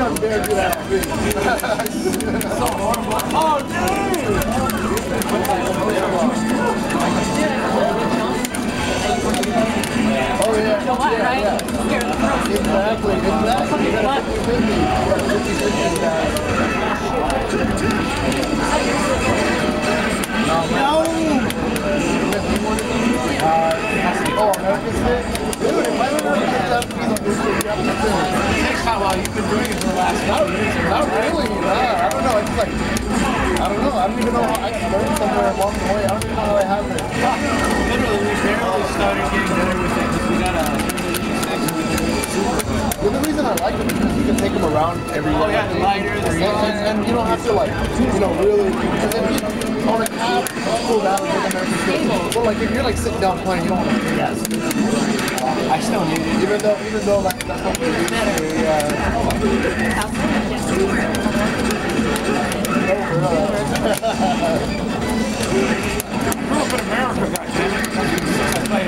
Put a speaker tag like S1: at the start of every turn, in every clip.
S1: doesn't dare do that. Oh, yeah.
S2: So what,
S1: yeah,
S2: right?
S1: yeah.
S2: Pros.
S1: Exactly, exactly. Dude, if I don't know how to get on you have to
S3: well you've been doing it for the last
S1: Not really, not really. Nah, I don't know. It's like, I don't know. I don't even know how I learned somewhere along the way. I don't even know how I have it.
S3: Literally, we barely started getting better with it because we got a.
S1: The reason I like them is because you can take them around everywhere.
S3: Oh yeah, the lighter,
S1: And, and, and you don't have to like, you know, really, because if you on a cab, cool down like if you're like sitting down playing, you don't want to. Yes.
S3: I still need it.
S1: Even though, even though like that's we're used to. Yeah.
S3: Grew up in America. I.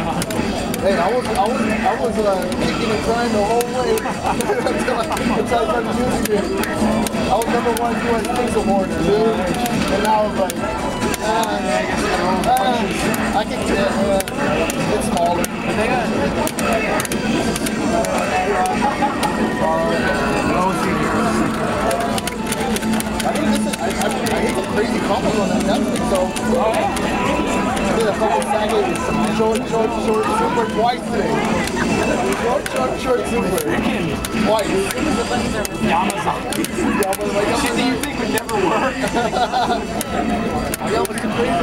S1: Hey, I was, I was, I was uh, kicking and trying the whole way until I, until I started using it. I was number one US Pixel Mortar, dude. And now I'm like, I can get uh, it's smaller.
S3: But.
S1: I think this is, I, hate the crazy comments on that Netflix, so. I did fucking Saga short, short, short, super twice today. Short, short, short, super. Twice.
S3: Yamazaki.
S1: Yeah,
S3: Shit that you think would never work.
S1: yeah, but it's crazy.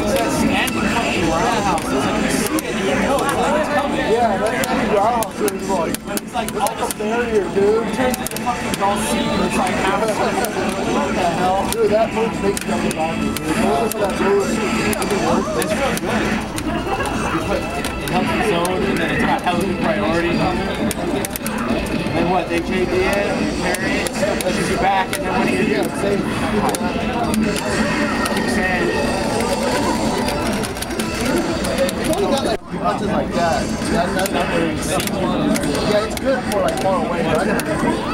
S3: It's that standing fucking warehouse. It's like you see it you know it's like it's coming.
S1: Yeah, that's Andy Groundhog is like,
S3: It's like
S1: it's like a barrier, dude.
S3: Turns into fucking golf scene. It's like half a What the hell?
S1: Dude, that move makes me unbound, dude. Listen to that move.
S3: It's real good. You put, it helps the zone, and then it's got healthy priority. And what, they JD it, you parry it, pushes you back, and then what do you do?
S1: Yeah, same.
S3: Sand.
S1: It's only got like punches like that. That, that, that yeah, it's good for like far away, but I never
S3: JD.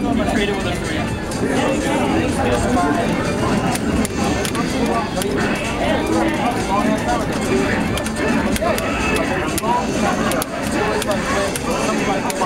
S1: Use them. Like, once I once I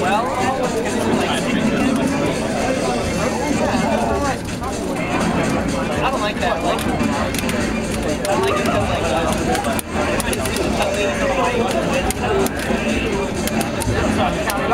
S3: Well,